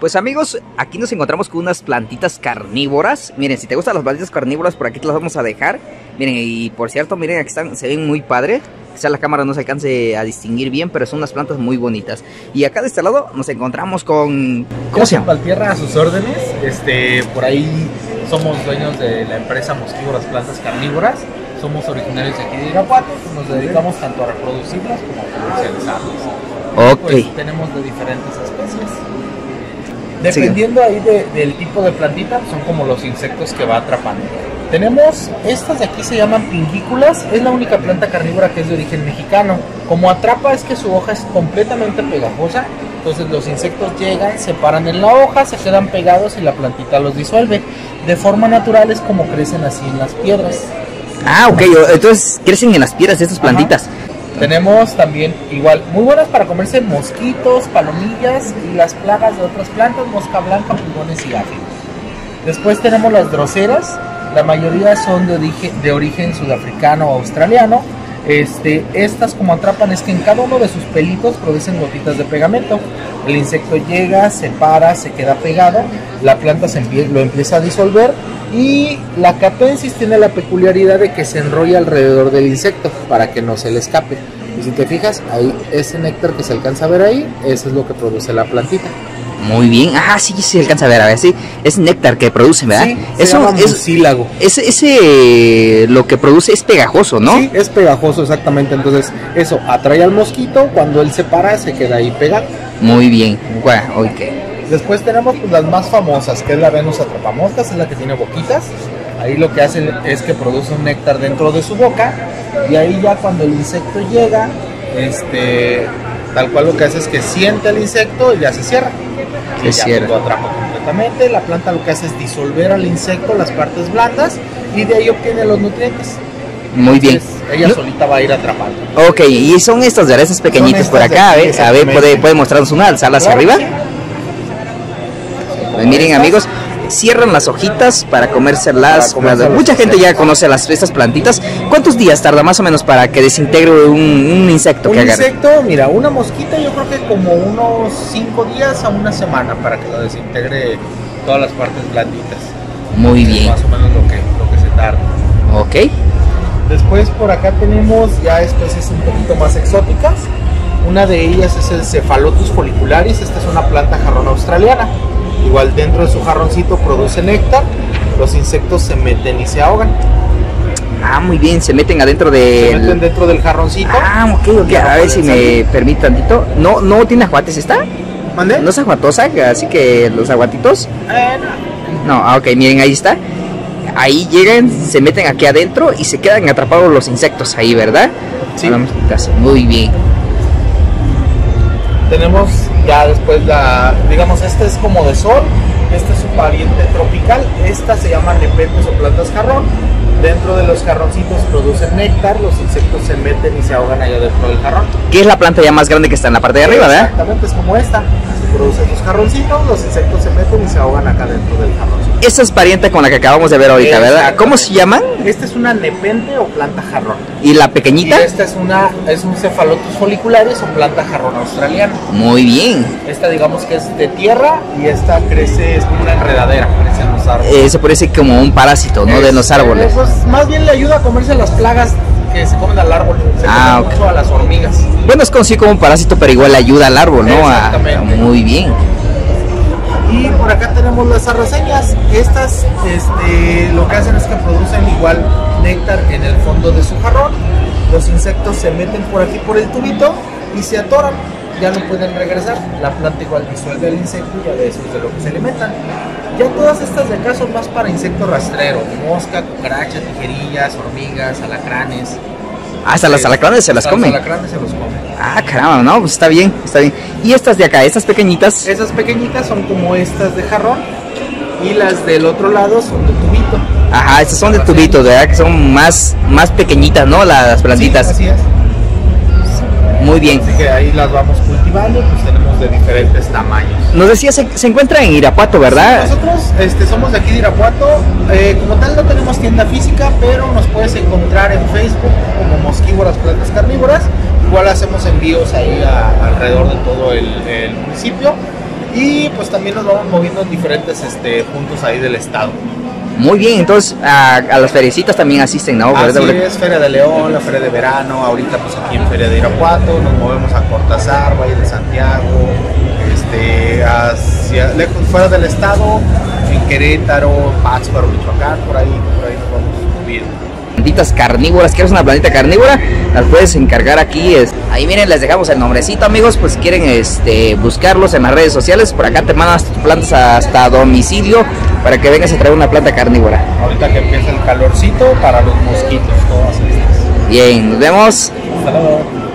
Pues amigos, aquí nos encontramos con unas plantitas carnívoras. Miren, si te gustan las plantitas carnívoras, por aquí te las vamos a dejar. Miren, y por cierto, miren, aquí están, se ven muy padre. Quizá la cámara no se alcance a distinguir bien, pero son unas plantas muy bonitas. Y acá de este lado nos encontramos con... ¿Cómo se llama? Valtierra a sus órdenes. Este, por ahí somos dueños de la empresa Mosquívoras Plantas Carnívoras. Somos originarios de aquí de Irapuato. Nos dedicamos tanto a reproducirlas como a comercializarlas. Ok. Pues, tenemos de diferentes especies. Dependiendo ahí de- del tipo de plantita, son como los insectos que va atrapando. Tenemos, estas de aquí se llaman pingículas, es la única planta carnívora que es de origen mexicano. Como atrapa es que su hoja es completamente pegajosa, entonces los insectos llegan, se paran en la hoja, se quedan pegados y la plantita los disuelve. De forma natural es como crecen así en las piedras. Ah, ok, entonces crecen en las piedras estas Ajá. Tenemos también igual muy buenas para comerse mosquitos, palomillas y las plagas de otras plantas, mosca blanca, pulgones y áfidos. Después tenemos las droseras, la mayoría son de origen, sudafricano o australiano. Este, estas como atrapan es que en cada uno de sus pelitos producen gotitas de pegamento. El insecto llega, se para, se queda pegado, la planta se lo empieza a disolver y la capensis tiene la peculiaridad de que se enrolla alrededor del insecto para que no se le escape. Y si te fijas, ahí ese néctar que se alcanza a ver ahí, eso es lo que produce la plantita. Muy bien. Ah, sí, sí, se alcanza a ver, a ver, sí. Es néctar que produce, ¿verdad? Sí, se Eso llama es... mucílago. Ese, ese, lo que produce es pegajoso, ¿no? Sí, es pegajoso exactamente. Entonces, eso atrae al mosquito. Cuando él se para, se queda ahí pegado. Muy bien. Guau, ok. Después tenemos pues, las más famosas, que es la Venus atrapamoscas, es la que tiene boquitas. Ahí lo que hace es que produce un néctar dentro de su boca. Y ahí ya cuando el insecto llega, este, tal cual lo que hace es que siente el insecto y ya se cierra. Se y ya cierra. lo atrapa completamente. La planta lo que hace es disolver al insecto las partes blandas y de ahí obtiene los nutrientes. Muy bien. Entonces, ella No- solita va a ir atrapando. Ok, y son estas de esas pequeñitas por acá, de a ver, a ver, puede, puede mostrarnos una, alzarla hacia Claro arriba. Pues miren amigos, cierran las hojitas para comérselas. Para comérselas. Mucha gente ya conoce las, estas plantitas. ¿Cuántos días tarda más o menos para que desintegre un, un insecto Un que agarre? insecto, mira, una mosquita yo creo que como unos 5 días a una semana para que lo desintegre todas las partes blanditas. Muy bien. Más o menos lo que, lo que se tarda. Ok. Después por acá tenemos ya especies un poquito más exóticas. Una de ellas es el Cephalotus follicularis. Esta es una planta jarrón australiana. Igual dentro de su jarroncito produce néctar. Los insectos se meten y se ahogan. Ah, muy bien, se meten adentro Se del... meten dentro del jarroncito. Ah, ok, ok. A ver si me permite tantito. No, no tiene aguates, ¿está? ¿Mande? No es aguatosa, así que los aguatitos. Eh, no. No, ah, ok, miren, ahí está. Ahí llegan, se meten aquí adentro y se quedan atrapados los insectos ahí, ¿verdad? Sí. Muy bien. Tenemos ya después la, digamos, esta es como de sol, esta es su pariente tropical, esta se llama nepentes o plantas jarrón. Dentro de los jarroncitos producen néctar, los insectos se meten y se ahogan allá dentro del jarrón. Que es la planta ya más grande que está en la parte de arriba, ¿verdad? Exactamente, es como esta. Se producen los jarroncitos, los insectos se meten y se ahogan acá dentro del jarroncito. Esa es pariente con la que acabamos de ver ahorita, ¿verdad? ¿Cómo se llaman? Esta es una nepente o planta jarrón. ¿Y la Y pequeñita? esta es una, es un cephalotus follicularis o planta jarrón australiana. Muy bien. Esta digamos que es de tierra y esta crece, es como una enredadera, crece en los árboles. Eh, se parece como un parásito, ¿no? De los Este, árboles. Pues más bien le ayuda a comerse las plagas que se comen al árbol. Se Ah, comen ok. mucho a las hormigas. Bueno, es conocido como un parásito, pero igual ayuda al árbol, ¿no? A- Exactamente. muy bien. Y por acá tenemos las arraseñas. Estas este, lo que hacen es que producen igual néctar en el fondo de su jarrón. Los insectos se meten por aquí por el tubito y se atoran. Ya no pueden regresar. La planta igual disuelve el insecto y a de de lo que se alimentan. Ya todas estas de acá son más para insectos rastreros. Mosca, cucaracha, tijerillas, hormigas, alacranes. Hasta las Este, alacranes se las comen. Los alacranes se los comen. Ah, caramba, no, pues está bien, está bien. Y estas de acá, estas pequeñitas. Esas pequeñitas son como estas de jarrón y las del otro lado son de tubito. Ajá, estas son de tubitos, ¿verdad? Que son más, más pequeñitas, ¿no? Las plantitas. Sí, así es. Muy bien. Así que ahí las vamos cultivando, pues tenemos de diferentes tamaños. Nos decía, se, se encuentra en Irapuato, ¿verdad? Nosotros este, somos de aquí de Irapuato, eh, como tal no tenemos tienda física, pero nos puedes encontrar en Facebook como Mosquívoras Plantas Carnívoras. Igual hacemos envíos ahí a- alrededor de todo el, el municipio. y pues también nos vamos moviendo en diferentes este, puntos ahí del estado. Muy bien, entonces a, a las feriecitas también asisten, ¿no? Así es, Feria de León, la Feria de Verano, ahorita pues aquí en Feria de Irapuato, nos movemos a Cortázar, Valle de Santiago, este, hacia, lejos, fuera del estado, en Querétaro, Pátzcuaro, Michoacán, por ahí, plantitas carnívoras, quieres una plantita carnívora, las puedes encargar aquí. Es, ahí miren, les dejamos el nombrecito, amigos, pues quieren este, buscarlos en las redes sociales. Por acá te mandan tus plantas hasta domicilio para que vengas a traer una planta carnívora. Ahorita que empieza el calorcito para los mosquitos, todas estas. Bien, nos vemos. Hasta luego.